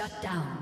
Shut down.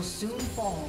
Will soon fall.